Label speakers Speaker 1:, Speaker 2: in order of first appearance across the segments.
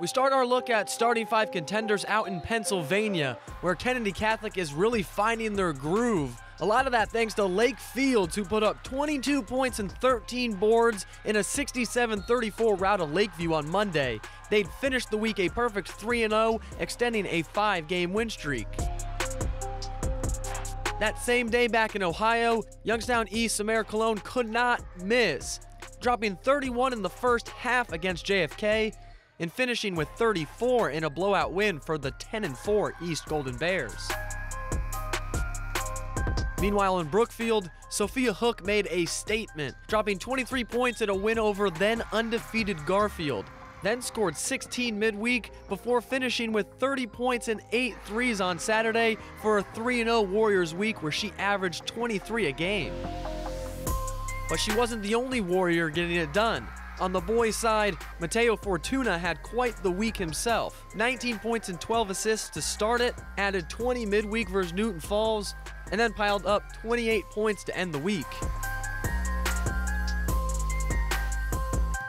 Speaker 1: We start our look at starting five contenders out in Pennsylvania, where Kennedy Catholic is really finding their groove. A lot of that thanks to Lake Fields, who put up 22 points and 13 boards in a 67 34 rout of Lakeview on Monday. They'd finished the week a perfect 3 0, extending a five game win streak. That same day back in Ohio, Youngstown East Samara Cologne could not miss, dropping 31 in the first half against JFK and finishing with 34 in a blowout win for the 10 4 East Golden Bears. Meanwhile, in Brookfield, Sophia Hook made a statement, dropping 23 points in a win over then undefeated Garfield. Then scored 16 midweek before finishing with 30 points and 8 threes on Saturday for a 3 0 Warriors week where she averaged 23 a game. But she wasn't the only Warrior getting it done. On the boys' side, Mateo Fortuna had quite the week himself. 19 points and 12 assists to start it, added 20 midweek versus Newton Falls, and then piled up 28 points to end the week.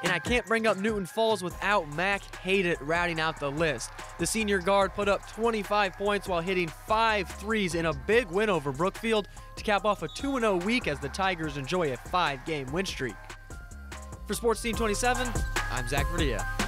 Speaker 1: And I can't bring up Newton Falls without Mac Haydett routing out the list. The senior guard put up 25 points while hitting five threes in a big win over Brookfield to cap off a 2 0 week as the Tigers enjoy a five game win streak. For Sports Team 27, I'm Zach Verdia.